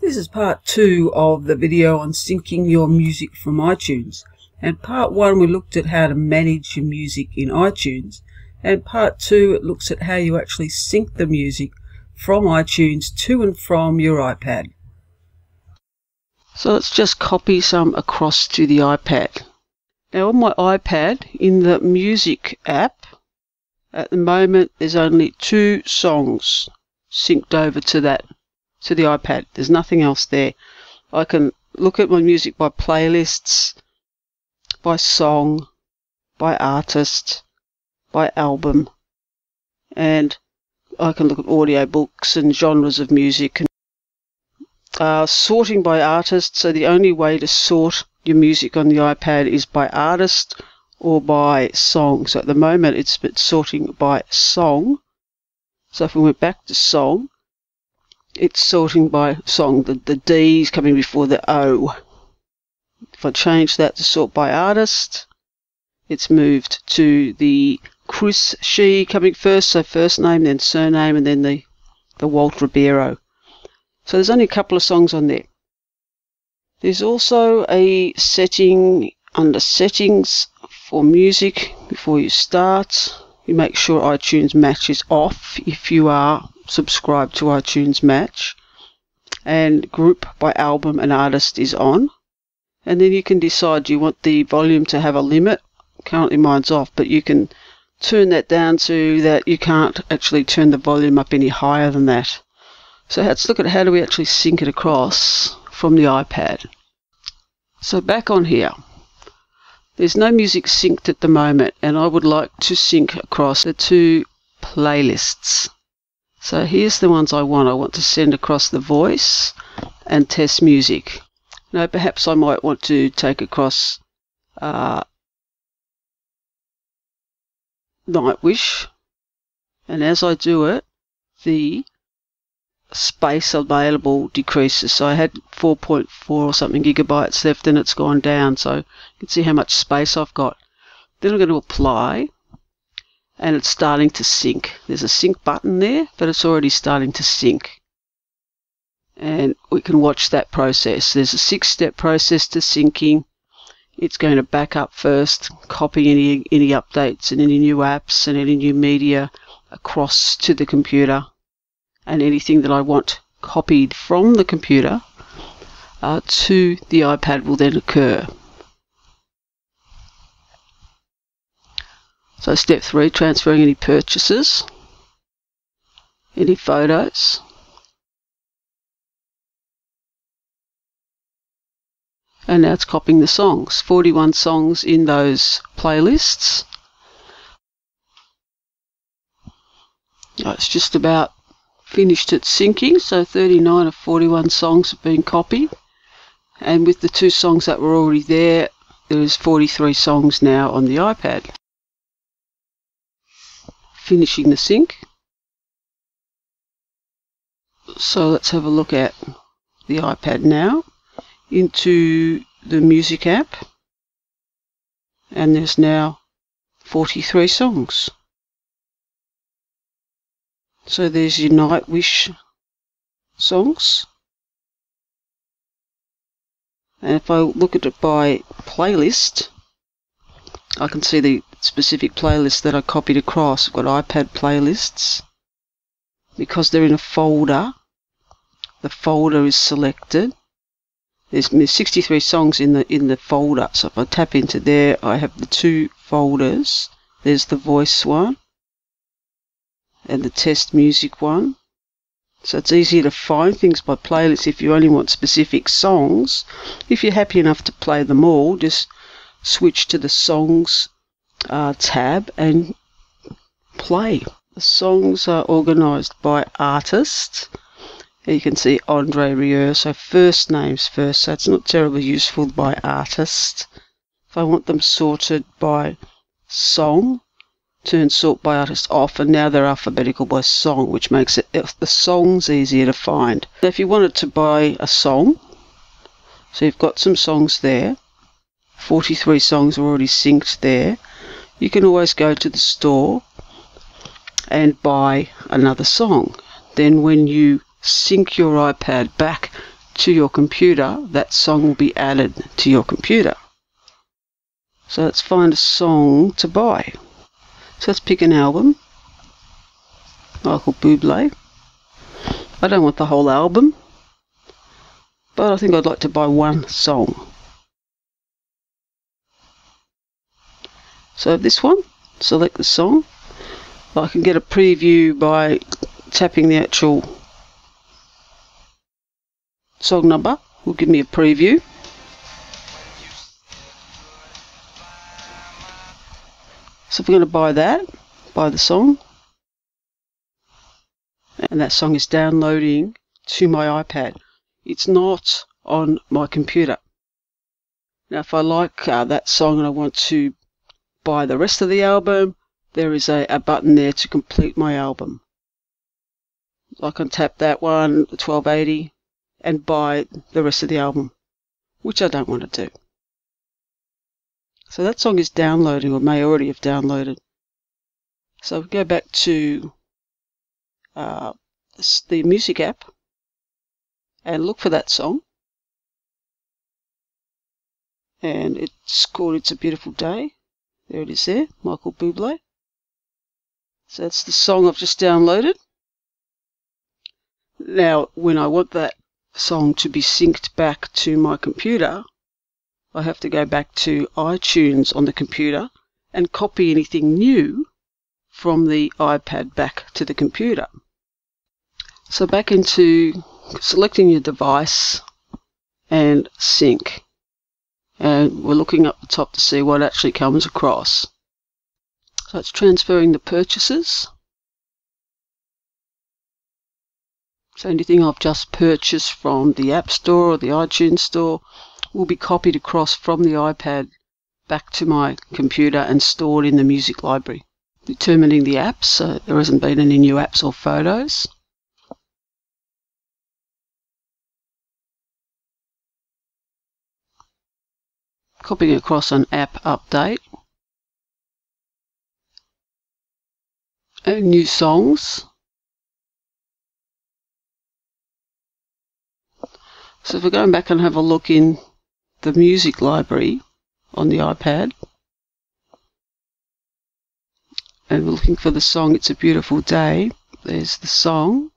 This is part two of the video on syncing your music from iTunes. And part one we looked at how to manage your music in iTunes. And part two it looks at how you actually sync the music from iTunes to and from your iPad. So let's just copy some across to the iPad. Now on my iPad, in the music app, at the moment there's only two songs synced over to that to the iPad. There's nothing else there. I can look at my music by playlists, by song, by artist, by album, and I can look at audiobooks and genres of music and uh, sorting by artist. So the only way to sort your music on the iPad is by artist or by song. So at the moment it's sorting by song. So if we went back to song, it's sorting by song. The, the D is coming before the O. If I change that to sort by artist, it's moved to the Chris She coming first, so first name, then surname, and then the, the Walt Ribeiro. So there's only a couple of songs on there. There's also a setting under settings for music before you start. You make sure iTunes matches off if you are subscribed to iTunes Match. And group by album and artist is on. And then you can decide you want the volume to have a limit. Currently mine's off, but you can turn that down to that you can't actually turn the volume up any higher than that. So let's look at how do we actually sync it across from the iPad. So back on here, there's no music synced at the moment and I would like to sync across the two playlists. So here's the ones I want. I want to send across the voice and test music. Now perhaps I might want to take across uh, Nightwish and as I do it the space available decreases. So I had 4.4 or something gigabytes left and it's gone down. So you can see how much space I've got. Then I'm going to apply and it's starting to sync. There's a sync button there, but it's already starting to sync. And we can watch that process. There's a six step process to syncing. It's going to back up first, copy any, any updates and any new apps and any new media across to the computer and anything that I want copied from the computer uh, to the iPad will then occur. So step three, transferring any purchases, any photos, and now it's copying the songs. 41 songs in those playlists. it's just about finished its syncing, so 39 of 41 songs have been copied. And with the two songs that were already there, there is 43 songs now on the iPad. Finishing the sync. So let's have a look at the iPad now into the music app and there's now 43 songs. So there's your Nightwish songs. And if I look at it by playlist, I can see the specific playlist that I copied across. I've got iPad playlists. Because they're in a folder, the folder is selected. There's 63 songs in the in the folder. So if I tap into there, I have the two folders. There's the voice one and the test music one. So it's easier to find things by playlists if you only want specific songs. If you're happy enough to play them all, just switch to the songs uh, tab and play. The songs are organised by artist. You can see Andre Rieu, so first names first, so it's not terribly useful by artist. If I want them sorted by song, turn sort by artist off and now they're alphabetical by song which makes it the songs easier to find. So if you wanted to buy a song, so you've got some songs there, 43 songs are already synced there, you can always go to the store and buy another song. Then when you sync your iPad back to your computer, that song will be added to your computer. So let's find a song to buy. So let's pick an album. Michael Bublé. I don't want the whole album, but I think I'd like to buy one song. So this one, select the song. I can get a preview by tapping the actual song number. Will give me a preview. So if we're going to buy that, buy the song, and that song is downloading to my iPad. It's not on my computer. Now, if I like uh, that song and I want to buy the rest of the album, there is a, a button there to complete my album. I can tap that one, the 1280, and buy the rest of the album, which I don't want to do. So that song is downloading, or may already have downloaded. So go back to uh, the music app and look for that song. And it's called It's a Beautiful Day. There it is there, Michael Bublé. So that's the song I've just downloaded. Now, when I want that song to be synced back to my computer, I have to go back to iTunes on the computer and copy anything new from the iPad back to the computer. So back into selecting your device and sync and we're looking up the top to see what actually comes across. So it's transferring the purchases. So anything I've just purchased from the App Store or the iTunes Store will be copied across from the iPad back to my computer and stored in the music library. Determining the apps, so there hasn't been any new apps or photos. Copying across an app update, and new songs. So if we're going back and have a look in the music library on the iPad, and we're looking for the song It's a Beautiful Day, there's the song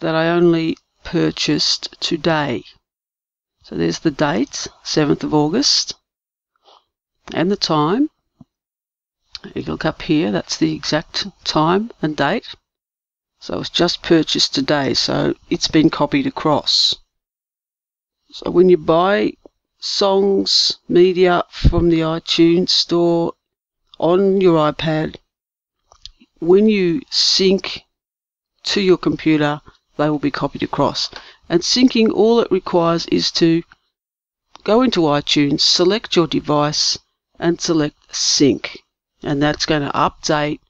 that I only purchased today. So there's the date, 7th of August, and the time. You look up here, that's the exact time and date. So it's just purchased today, so it's been copied across. So when you buy songs, media from the iTunes store on your iPad, when you sync to your computer, they will be copied across. And syncing, all it requires is to go into iTunes, select your device, and select sync. And that's going to update,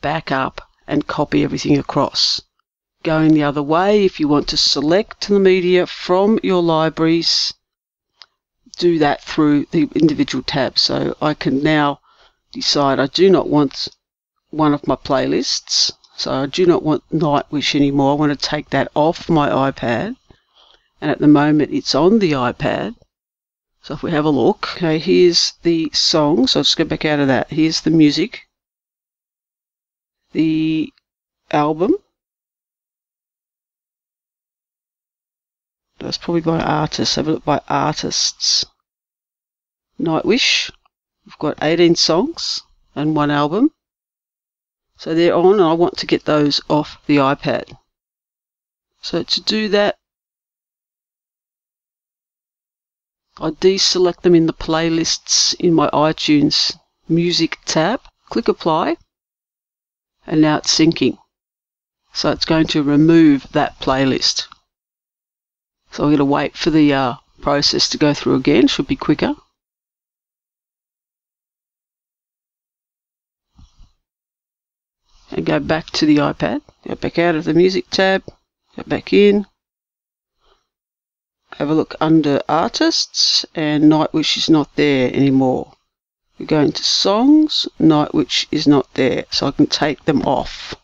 back up, and copy everything across. Going the other way, if you want to select the media from your libraries, do that through the individual tabs. So I can now decide I do not want one of my playlists. So I do not want Nightwish anymore. I want to take that off my iPad. And at the moment it's on the iPad. So if we have a look, okay, here's the song. So let's go back out of that. Here's the music. The album. That's probably by artists. Have a look by artists. Nightwish. We've got 18 songs and one album. So they're on and I want to get those off the iPad. So to do that, I deselect them in the playlists in my iTunes music tab, click apply, and now it's syncing. So it's going to remove that playlist. So I'm going to wait for the uh, process to go through again, should be quicker. And go back to the iPad, go back out of the music tab, go back in, have a look under artists and Nightwish is not there anymore. We go into songs, Nightwish is not there, so I can take them off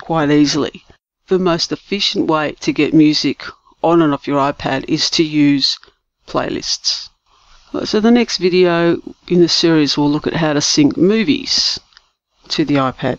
quite easily. The most efficient way to get music on and off your iPad is to use playlists. So the next video in the series will look at how to sync movies to the iPad.